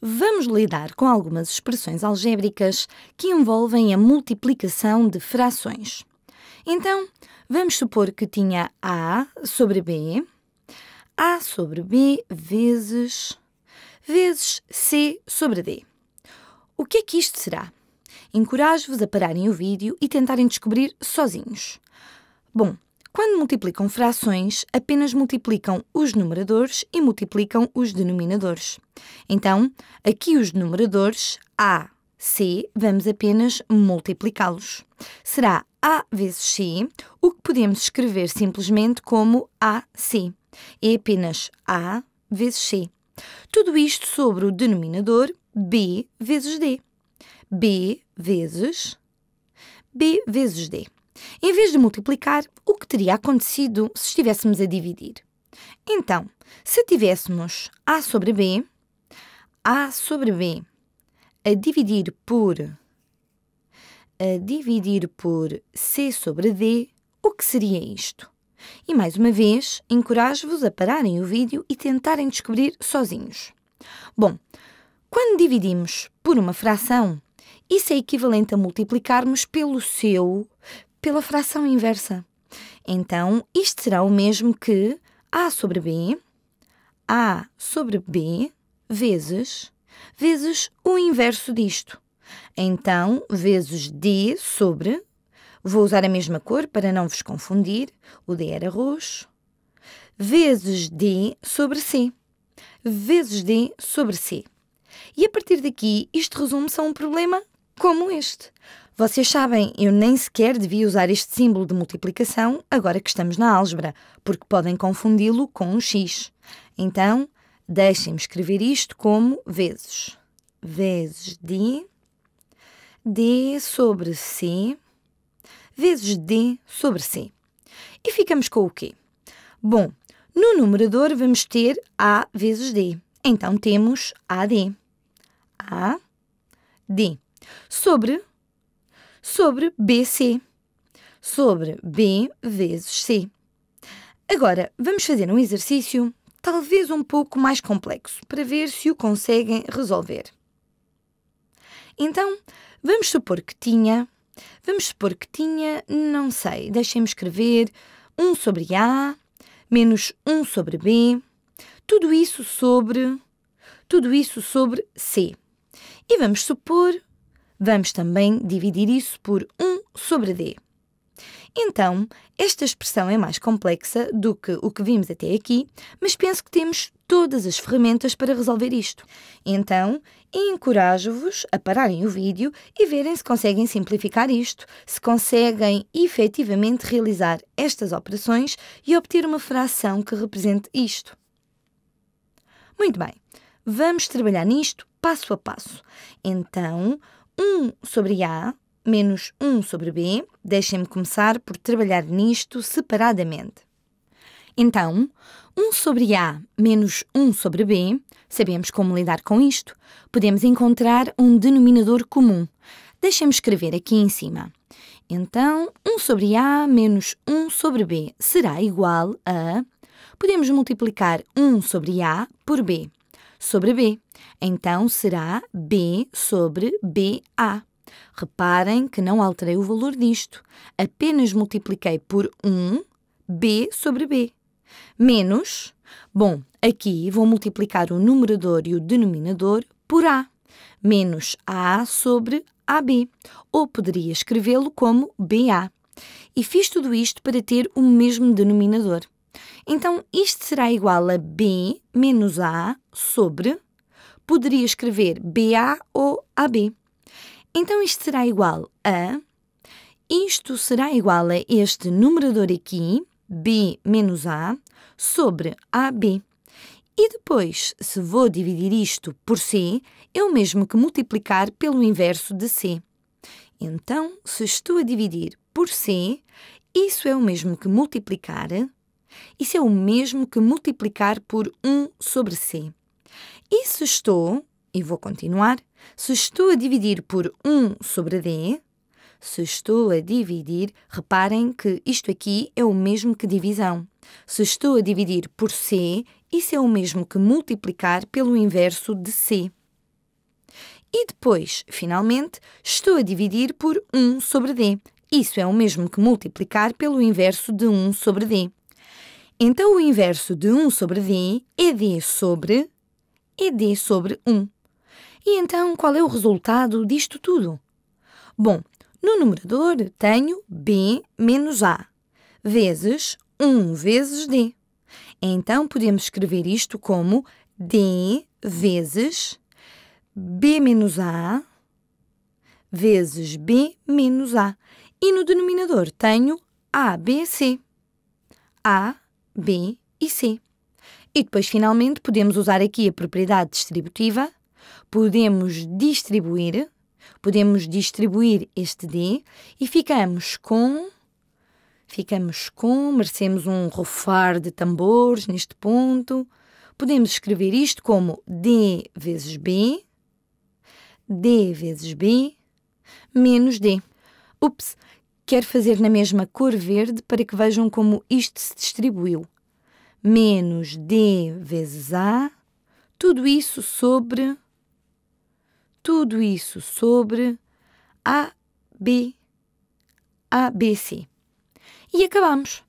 vamos lidar com algumas expressões algébricas que envolvem a multiplicação de frações. Então, vamos supor que tinha A sobre B, A sobre B vezes, vezes C sobre D. O que é que isto será? Encorajo-vos a pararem o vídeo e tentarem descobrir sozinhos. Bom, quando multiplicam frações, apenas multiplicam os numeradores e multiplicam os denominadores. Então, aqui os numeradores A, C, vamos apenas multiplicá-los. Será A vezes C, o que podemos escrever simplesmente como AC. É apenas A vezes C. Tudo isto sobre o denominador B vezes D. B vezes B vezes D. Em vez de multiplicar, o que teria acontecido se estivéssemos a dividir? Então, se tivéssemos A sobre B, A sobre B a dividir por a dividir por C sobre D, o que seria isto? E mais uma vez, encorajo-vos a pararem o vídeo e tentarem descobrir sozinhos. Bom, quando dividimos por uma fração, isso é equivalente a multiplicarmos pelo seu, pela fração inversa. Então, isto será o mesmo que A sobre B, A sobre B, vezes, vezes o inverso disto. Então, vezes D sobre, vou usar a mesma cor para não vos confundir, o D era roxo, vezes D sobre C, vezes D sobre C. E a partir daqui, isto resume-se a um problema como este. Vocês sabem, eu nem sequer devia usar este símbolo de multiplicação agora que estamos na álgebra, porque podem confundi-lo com um x. Então, deixem-me escrever isto como vezes. Vezes d, d sobre c, vezes d sobre c. E ficamos com o quê? Bom, no numerador vamos ter a vezes d. Então temos AD. AD. Sobre sobre BC, sobre B vezes C. Agora, vamos fazer um exercício talvez um pouco mais complexo para ver se o conseguem resolver. Então, vamos supor que tinha, vamos supor que tinha, não sei, deixem-me escrever 1 sobre A menos 1 sobre B, tudo isso sobre, tudo isso sobre C. E vamos supor Vamos também dividir isso por 1 sobre d. Então, esta expressão é mais complexa do que o que vimos até aqui, mas penso que temos todas as ferramentas para resolver isto. Então, encorajo-vos a pararem o vídeo e verem se conseguem simplificar isto, se conseguem efetivamente realizar estas operações e obter uma fração que represente isto. Muito bem, vamos trabalhar nisto passo a passo. Então, 1 sobre A menos 1 sobre B, deixem-me começar por trabalhar nisto separadamente. Então, 1 sobre A menos 1 sobre B, sabemos como lidar com isto. Podemos encontrar um denominador comum. Deixem-me escrever aqui em cima. Então, 1 sobre A menos 1 sobre B será igual a... Podemos multiplicar 1 sobre A por B sobre B. Então será B sobre BA. Reparem que não alterei o valor disto. Apenas multipliquei por 1 B sobre B. Menos, bom, aqui vou multiplicar o numerador e o denominador por A. Menos A sobre AB. Ou poderia escrevê-lo como BA. E fiz tudo isto para ter o mesmo denominador. Então, isto será igual a B menos A sobre, poderia escrever BA ou AB. Então, isto será igual a, isto será igual a este numerador aqui, B menos A, sobre AB. E depois, se vou dividir isto por C, é o mesmo que multiplicar pelo inverso de C. Então, se estou a dividir por C, isso é o mesmo que multiplicar isso é o mesmo que multiplicar por 1 sobre c. E se estou, e vou continuar, se estou a dividir por 1 sobre d, se estou a dividir, reparem que isto aqui é o mesmo que divisão. Se estou a dividir por c, isso é o mesmo que multiplicar pelo inverso de c. E depois, finalmente, estou a dividir por 1 sobre D. Isso é o mesmo que multiplicar pelo inverso de 1 sobre D. Então, o inverso de 1 sobre D é D sobre, é D sobre 1. E então, qual é o resultado disto tudo? Bom, no numerador tenho B menos A, vezes 1 vezes D. Então, podemos escrever isto como D vezes B menos A vezes B menos A. E no denominador tenho A, B, C. A, B e C. E depois, finalmente, podemos usar aqui a propriedade distributiva, podemos distribuir, podemos distribuir este D e ficamos com ficamos com, merecemos um rufar de tambores neste ponto. Podemos escrever isto como D vezes B, D vezes B, menos D. Ups, quero fazer na mesma cor verde para que vejam como isto se distribuiu. Menos D vezes A, tudo isso sobre, tudo isso sobre A, B, A, B, C. E acabamos.